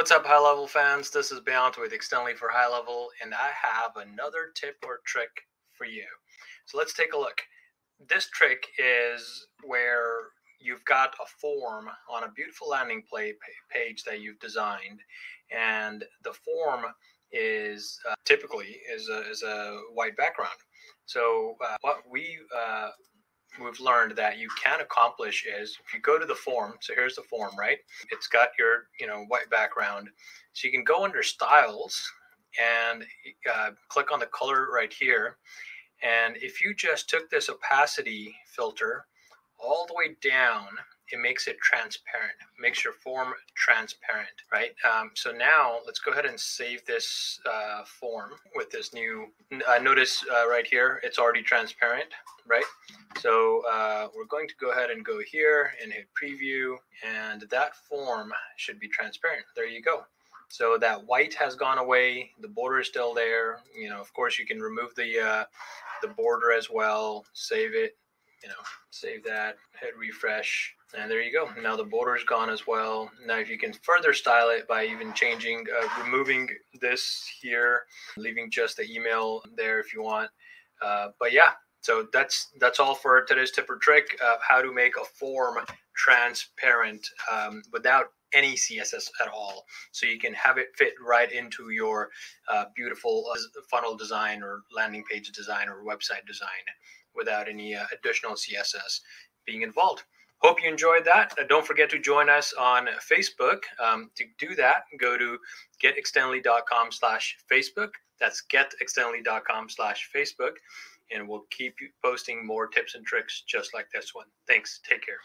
What's up, high level fans? This is Beant with Extendly for High Level, and I have another tip or trick for you. So let's take a look. This trick is where you've got a form on a beautiful landing play page that you've designed, and the form is uh, typically is a, is a white background. So uh, what we uh, we've learned that you can accomplish is if you go to the form so here's the form right? It's got your you know white background. So you can go under styles and uh, click on the color right here. And if you just took this opacity filter all the way down it makes it transparent, makes your form transparent, right? Um, so now let's go ahead and save this uh, form with this new, uh, notice uh, right here, it's already transparent, right? So uh, we're going to go ahead and go here and hit preview and that form should be transparent. There you go. So that white has gone away. The border is still there. You know, of course, you can remove the uh, the border as well. Save it. You know, save that. Hit refresh. And there you go. Now the border is gone as well. Now if you can further style it by even changing, uh, removing this here, leaving just the email there if you want. Uh, but yeah, so that's that's all for today's tip or trick of how to make a form transparent um, without any CSS at all. So you can have it fit right into your uh, beautiful uh, funnel design or landing page design or website design without any uh, additional CSS being involved. Hope you enjoyed that. Uh, don't forget to join us on Facebook. Um, to do that, go to getextendly.com slash Facebook. That's getextendly.com slash Facebook. And we'll keep posting more tips and tricks just like this one. Thanks. Take care.